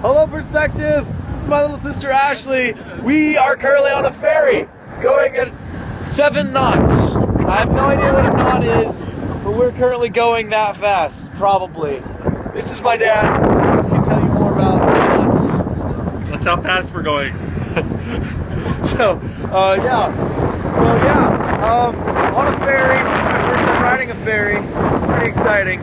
Hello, Perspective. This is my little sister Ashley. We are currently on a ferry going at seven knots. I have no idea what a knot is, but we're currently going that fast, probably. This is my dad. He can tell you more about knots. That's how fast we're going. So, uh, yeah. So, yeah. Um, on a ferry. This is my first time riding a ferry. It's pretty exciting.